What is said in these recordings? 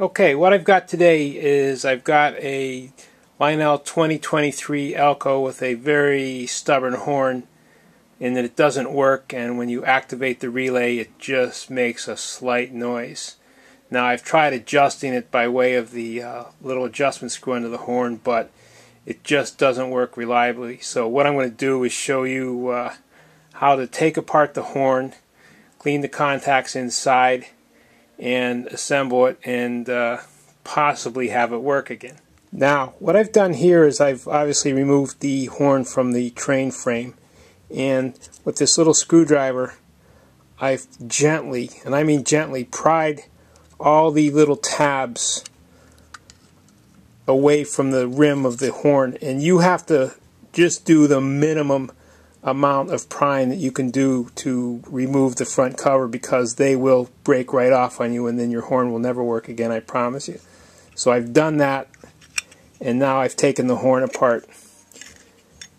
Okay, what I've got today is I've got a Lionel 2023 Alco with a very stubborn horn in that it doesn't work and when you activate the relay it just makes a slight noise. Now I've tried adjusting it by way of the uh, little adjustment screw under the horn but it just doesn't work reliably. So what I'm going to do is show you uh, how to take apart the horn, clean the contacts inside, and assemble it and uh, possibly have it work again. Now, what I've done here is I've obviously removed the horn from the train frame and with this little screwdriver I've gently, and I mean gently, pried all the little tabs away from the rim of the horn and you have to just do the minimum amount of prying that you can do to remove the front cover because they will break right off on you and then your horn will never work again, I promise you. So I've done that and now I've taken the horn apart.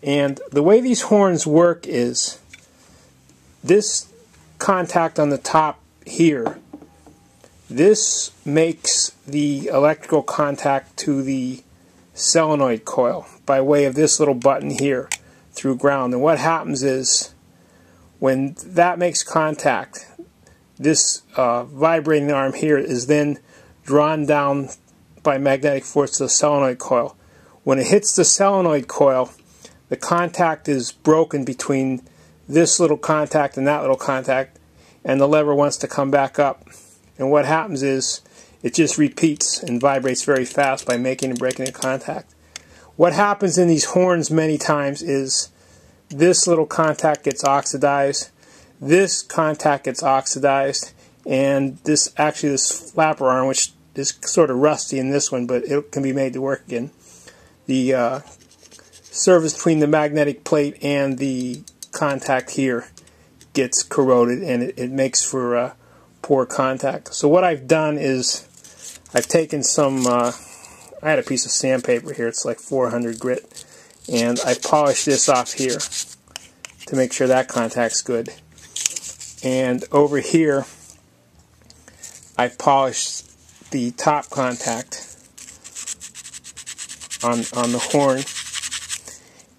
And the way these horns work is this contact on the top here, this makes the electrical contact to the solenoid coil by way of this little button here through ground. And what happens is when that makes contact, this uh, vibrating arm here is then drawn down by magnetic force to the solenoid coil. When it hits the solenoid coil, the contact is broken between this little contact and that little contact, and the lever wants to come back up. And what happens is it just repeats and vibrates very fast by making and breaking the contact. What happens in these horns many times is this little contact gets oxidized, this contact gets oxidized, and this actually this flapper arm, which is sort of rusty in this one, but it can be made to work again. The uh, surface between the magnetic plate and the contact here gets corroded, and it, it makes for uh, poor contact. So what I've done is I've taken some uh, I had a piece of sandpaper here. It's like 400 grit. And I polished this off here to make sure that contact's good. And over here, I polished the top contact on, on the horn.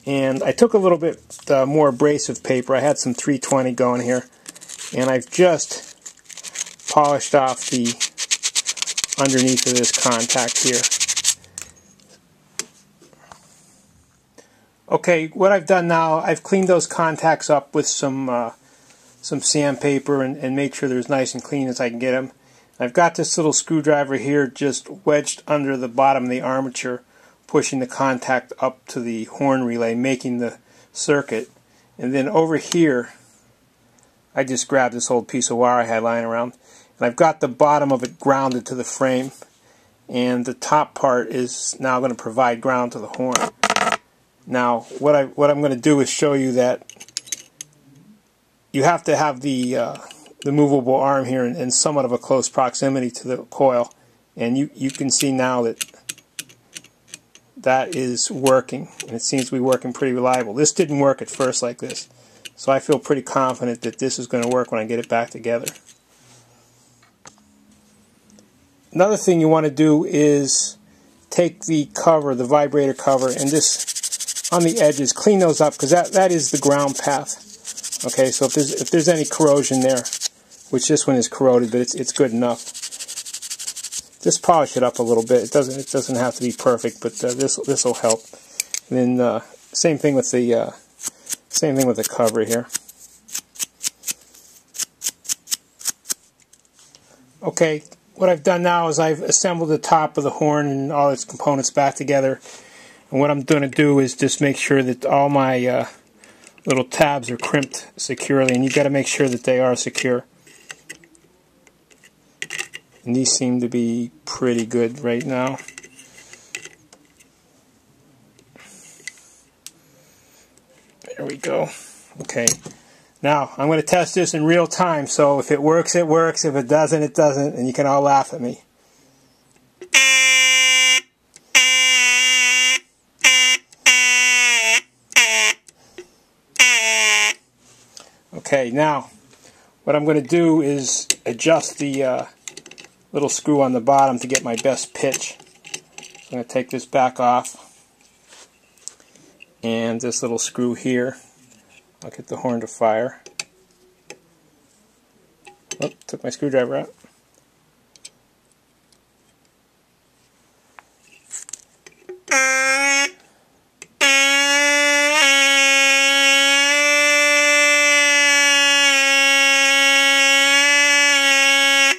And I took a little bit uh, more abrasive paper. I had some 320 going here. And I've just polished off the underneath of this contact here. Okay, what I've done now, I've cleaned those contacts up with some uh, some sandpaper and, and made sure they're as nice and clean as I can get them. I've got this little screwdriver here just wedged under the bottom of the armature, pushing the contact up to the horn relay, making the circuit. And then over here, I just grabbed this old piece of wire I had lying around, and I've got the bottom of it grounded to the frame, and the top part is now going to provide ground to the horn. Now, what I what I'm going to do is show you that you have to have the uh, the movable arm here in, in, somewhat of a close proximity to the coil, and you you can see now that that is working, and it seems to be working pretty reliable. This didn't work at first like this, so I feel pretty confident that this is going to work when I get it back together. Another thing you want to do is take the cover, the vibrator cover, and this on the edges, clean those up because that, that is the ground path. Okay, so if there's if there's any corrosion there, which this one is corroded, but it's it's good enough. Just polish it up a little bit. It doesn't it doesn't have to be perfect, but uh, this this will help. And then uh, same thing with the uh, same thing with the cover here. Okay, what I've done now is I've assembled the top of the horn and all its components back together. And what I'm going to do is just make sure that all my uh, little tabs are crimped securely. And you've got to make sure that they are secure. And these seem to be pretty good right now. There we go. Okay. Now, I'm going to test this in real time, so if it works, it works. If it doesn't, it doesn't, and you can all laugh at me. Okay, now what I'm going to do is adjust the uh, little screw on the bottom to get my best pitch. I'm going to take this back off and this little screw here. I'll get the horn to fire. Oh, took my screwdriver out.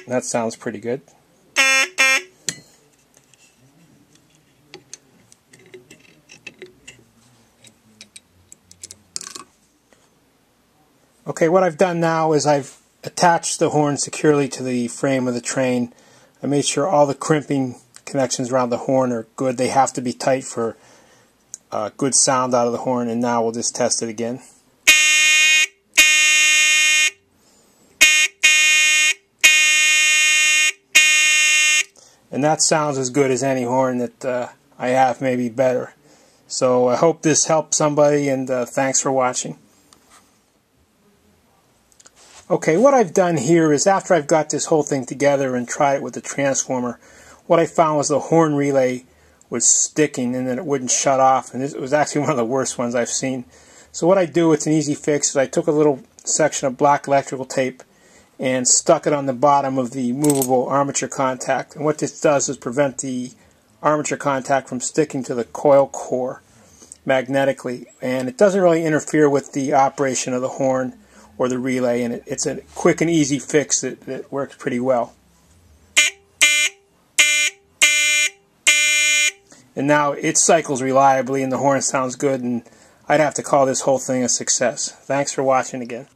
That sounds pretty good. Okay, what I've done now is I've attached the horn securely to the frame of the train. I made sure all the crimping connections around the horn are good. They have to be tight for uh, good sound out of the horn, and now we'll just test it again. And that sounds as good as any horn that uh, I have, maybe better. So I hope this helped somebody, and uh, thanks for watching. Okay, what I've done here is after I've got this whole thing together and tried it with the transformer, what I found was the horn relay was sticking and then it wouldn't shut off. And it was actually one of the worst ones I've seen. So what I do, it's an easy fix, is I took a little section of black electrical tape and stuck it on the bottom of the movable armature contact. And what this does is prevent the armature contact from sticking to the coil core magnetically. And it doesn't really interfere with the operation of the horn or the relay, and it, it's a quick and easy fix that, that works pretty well. And now it cycles reliably and the horn sounds good and I'd have to call this whole thing a success. Thanks for watching again.